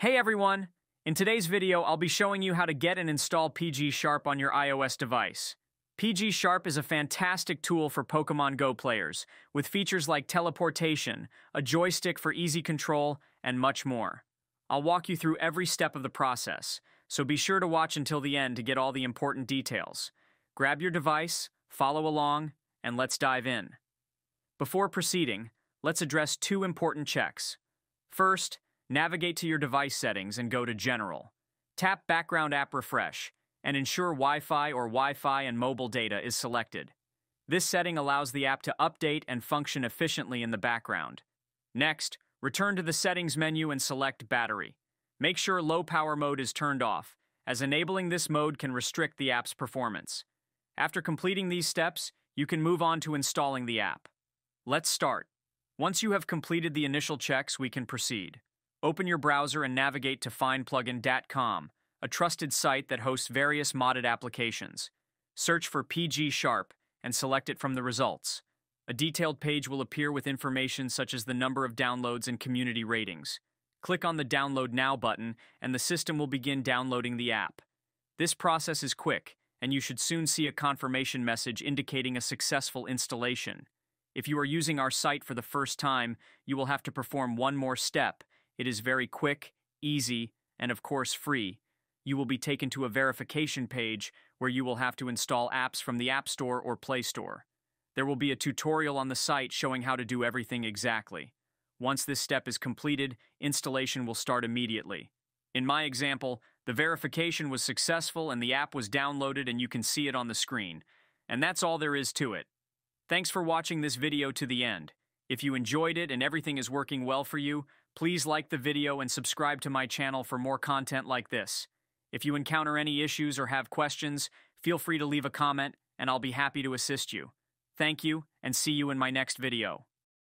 Hey everyone! In today's video, I'll be showing you how to get and install PGSharp on your iOS device. PGSharp is a fantastic tool for Pokemon Go players, with features like teleportation, a joystick for easy control, and much more. I'll walk you through every step of the process, so be sure to watch until the end to get all the important details. Grab your device, follow along, and let's dive in. Before proceeding, let's address two important checks. First, navigate to your device settings and go to General. Tap Background App Refresh and ensure Wi-Fi or Wi-Fi and mobile data is selected. This setting allows the app to update and function efficiently in the background. Next, return to the Settings menu and select Battery. Make sure Low Power Mode is turned off, as enabling this mode can restrict the app's performance. After completing these steps, you can move on to installing the app. Let's start. Once you have completed the initial checks, we can proceed. Open your browser and navigate to findplugin.com, a trusted site that hosts various modded applications. Search for PGSharp and select it from the results. A detailed page will appear with information such as the number of downloads and community ratings. Click on the Download Now button and the system will begin downloading the app. This process is quick, and you should soon see a confirmation message indicating a successful installation. If you are using our site for the first time, you will have to perform one more step. It is very quick, easy, and of course free. You will be taken to a verification page where you will have to install apps from the App Store or Play Store. There will be a tutorial on the site showing how to do everything exactly. Once this step is completed, installation will start immediately. In my example, the verification was successful and the app was downloaded and you can see it on the screen. And that's all there is to it. Thanks for watching this video to the end. If you enjoyed it and everything is working well for you, please like the video and subscribe to my channel for more content like this. If you encounter any issues or have questions, feel free to leave a comment and I'll be happy to assist you. Thank you and see you in my next video.